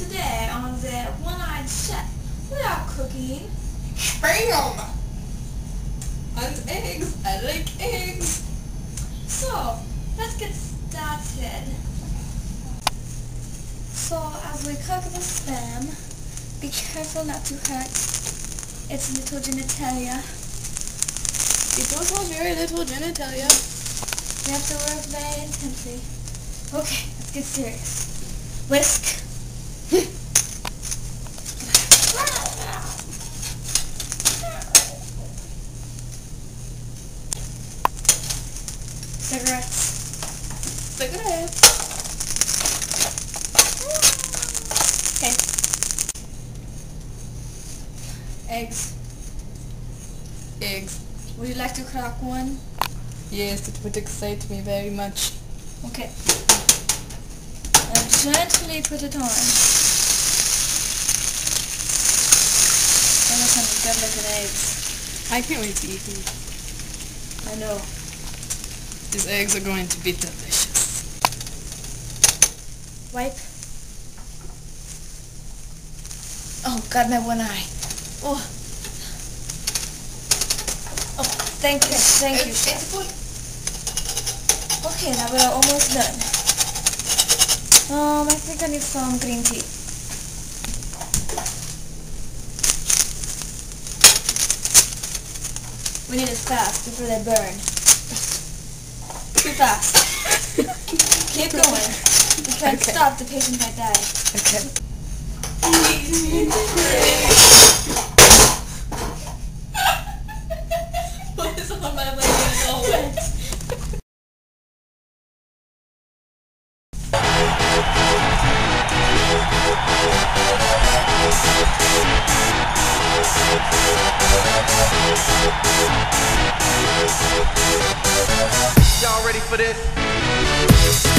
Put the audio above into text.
Today on the One-Eyed Chef, we are cooking Spam! And eggs. I like eggs. So, let's get started. So, as we cook the spam, be careful not to hurt its little genitalia. It does have very little genitalia. We have to work very intensely. Okay, let's get serious. Whisk. Cigarettes. Cigarette. Okay. Eggs. Eggs. Would you like to crack one? Yes, it would excite me very much. Okay. And gently put it on. Look honey, good looking eggs. I can't wait to eat these. I know. These eggs are going to be delicious. Wipe. Oh, got my one eye. Oh. Oh, thank you, thank you, chef. Okay, now we're almost done. Um, I think I need some green tea. We need it fast before they burn. Too fast. Keep going. You can't Okay. stop, the patient might die. Okay. what is on my leg? It's all wet. Y'all ready for this?